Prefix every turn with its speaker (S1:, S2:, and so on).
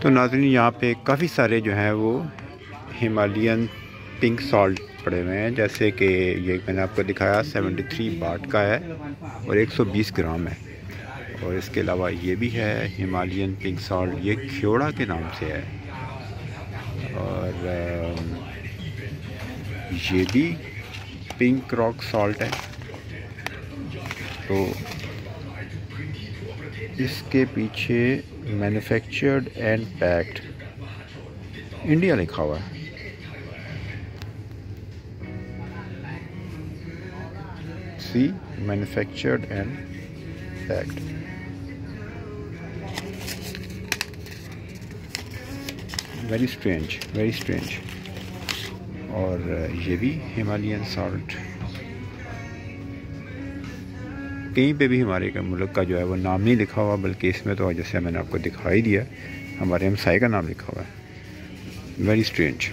S1: تو ناظرین، یہاں پہ کافی سارے جو ہیں وہ ہمالین پنک سالٹ پڑے ہوئے ہیں۔ جیسے کہ یہ میں نے آپ کو دکھایا، سیونٹی تھری باٹ کا ہے اور ایک سو بیس گرام ہے۔ اور اس کے علاوہ یہ بھی ہے ہمالین پنک سالٹ یہ کھیوڑا کے نام سے ہے۔ اور یہ بھی پنک راک سالٹ ہے۔ تو اس کے پیچھے مینوفیکچرڈ اینڈ پیکڈ انڈیا لکھا ہوا ہے۔ See manufactured and packed very strange very strange اور یہ بھی ہمالین سالٹ کہیں پہ بھی ہمارے ملک کا جو ہے وہ نام نہیں لکھا ہوا، بلکہ اس میں تو جیسے میں نے آپ کو دکھائی دیا۔ ہمارے ہم سائے کا نام لکھا ہوا ہے۔ Very strange